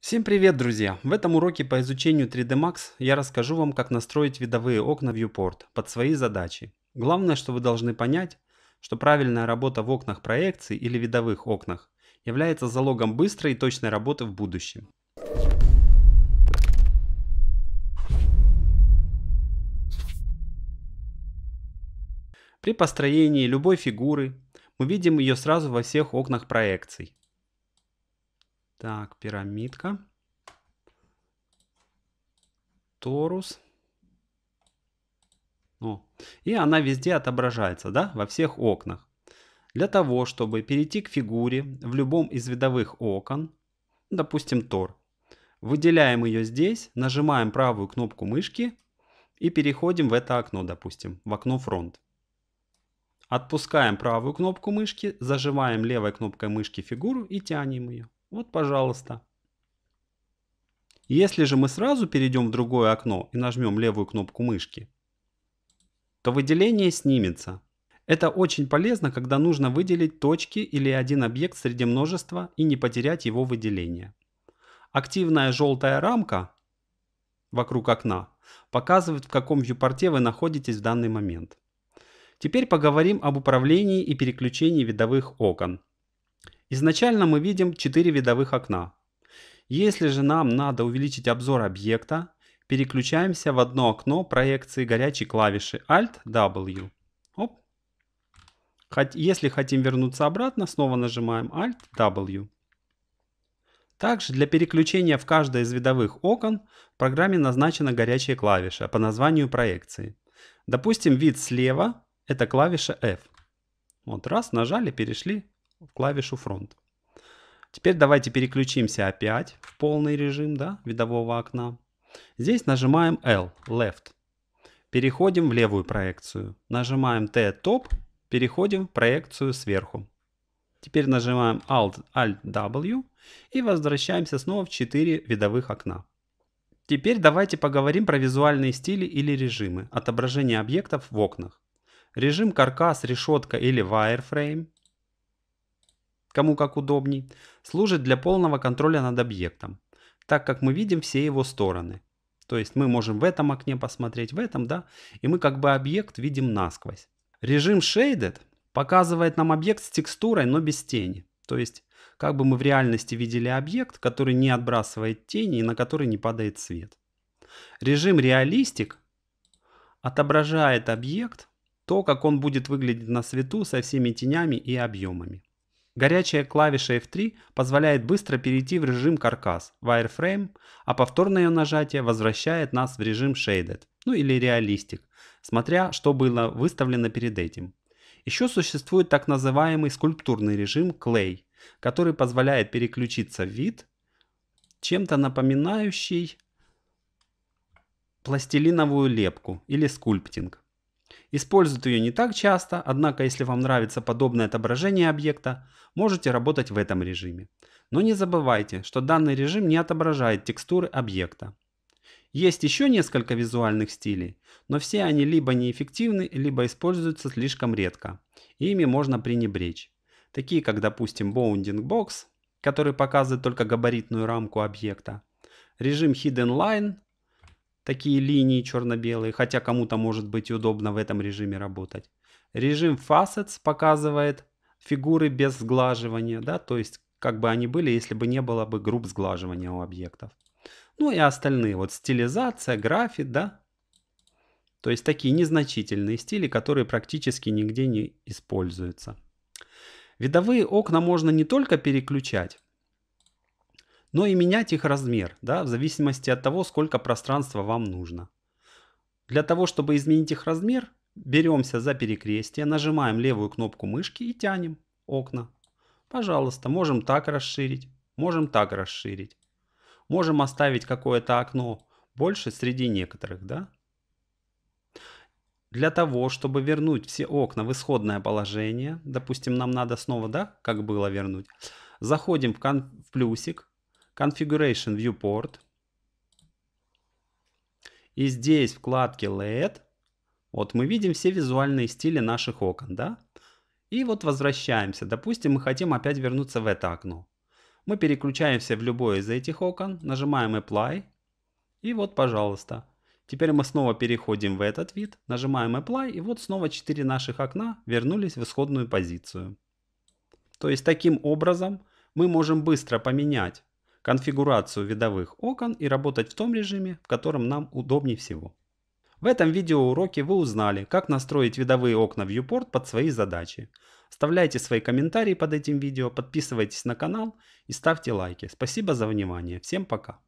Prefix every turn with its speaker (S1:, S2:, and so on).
S1: Всем привет, друзья! В этом уроке по изучению 3D Max я расскажу вам, как настроить видовые окна Viewport под свои задачи. Главное, что вы должны понять, что правильная работа в окнах проекций или видовых окнах является залогом быстрой и точной работы в будущем. При построении любой фигуры мы видим ее сразу во всех окнах проекций. Так, пирамидка. Торус. О, и она везде отображается, да, во всех окнах. Для того, чтобы перейти к фигуре в любом из видовых окон, допустим, Тор, выделяем ее здесь, нажимаем правую кнопку мышки и переходим в это окно, допустим, в окно фронт. Отпускаем правую кнопку мышки, зажимаем левой кнопкой мышки фигуру и тянем ее. Вот, пожалуйста. Если же мы сразу перейдем в другое окно и нажмем левую кнопку мышки, то выделение снимется. Это очень полезно, когда нужно выделить точки или один объект среди множества и не потерять его выделение. Активная желтая рамка вокруг окна показывает, в каком вьюпорте вы находитесь в данный момент. Теперь поговорим об управлении и переключении видовых окон. Изначально мы видим 4 видовых окна. Если же нам надо увеличить обзор объекта, переключаемся в одно окно проекции горячей клавиши Alt-W. Если хотим вернуться обратно, снова нажимаем Alt-W. Также для переключения в каждое из видовых окон в программе назначена горячая клавиша по названию проекции. Допустим, вид слева – это клавиша F. Вот раз, нажали, перешли в клавишу фронт. Теперь давайте переключимся опять в полный режим да, видового окна. Здесь нажимаем L, Left. Переходим в левую проекцию. Нажимаем T, Top. Переходим в проекцию сверху. Теперь нажимаем Alt, Alt, W и возвращаемся снова в 4 видовых окна. Теперь давайте поговорим про визуальные стили или режимы отображения объектов в окнах. Режим каркас, решетка или wireframe кому как удобней, служит для полного контроля над объектом, так как мы видим все его стороны. То есть мы можем в этом окне посмотреть, в этом, да, и мы как бы объект видим насквозь. Режим Shaded показывает нам объект с текстурой, но без тени. То есть как бы мы в реальности видели объект, который не отбрасывает тени и на который не падает свет. Режим Realistic отображает объект, то, как он будет выглядеть на свету со всеми тенями и объемами. Горячая клавиша F3 позволяет быстро перейти в режим каркас, wireframe, а повторное ее нажатие возвращает нас в режим shaded, ну или реалистик, смотря что было выставлено перед этим. Еще существует так называемый скульптурный режим Clay, который позволяет переключиться в вид, чем-то напоминающий пластилиновую лепку или скульптинг. Используют ее не так часто, однако если вам нравится подобное отображение объекта, можете работать в этом режиме. Но не забывайте, что данный режим не отображает текстуры объекта. Есть еще несколько визуальных стилей, но все они либо неэффективны, либо используются слишком редко. И ими можно пренебречь. Такие как, допустим, Bounding Box, который показывает только габаритную рамку объекта. Режим Hidden Line, такие линии черно-белые, хотя кому-то может быть удобно в этом режиме работать. Режим Facets показывает фигуры без сглаживания, да, то есть как бы они были, если бы не было бы групп сглаживания у объектов. Ну и остальные, вот стилизация, графит, да, то есть такие незначительные стили, которые практически нигде не используются. Видовые окна можно не только переключать, но и менять их размер, да, в зависимости от того, сколько пространства вам нужно. Для того, чтобы изменить их размер, беремся за перекрестие, нажимаем левую кнопку мышки и тянем окна. Пожалуйста, можем так расширить, можем так расширить. Можем оставить какое-то окно больше среди некоторых, да? Для того, чтобы вернуть все окна в исходное положение, допустим, нам надо снова, да, как было вернуть, заходим в, в плюсик, Configuration Viewport. И здесь в вкладке LED, вот мы видим все визуальные стили наших окон, да? И вот возвращаемся. Допустим, мы хотим опять вернуться в это окно. Мы переключаемся в любое из этих окон, нажимаем Apply. И вот, пожалуйста. Теперь мы снова переходим в этот вид, нажимаем Apply, и вот снова 4 наших окна вернулись в исходную позицию. То есть таким образом мы можем быстро поменять конфигурацию видовых окон и работать в том режиме, в котором нам удобнее всего. В этом видеоуроке вы узнали, как настроить видовые окна Viewport под свои задачи. Оставляйте свои комментарии под этим видео, подписывайтесь на канал и ставьте лайки. Спасибо за внимание. Всем пока.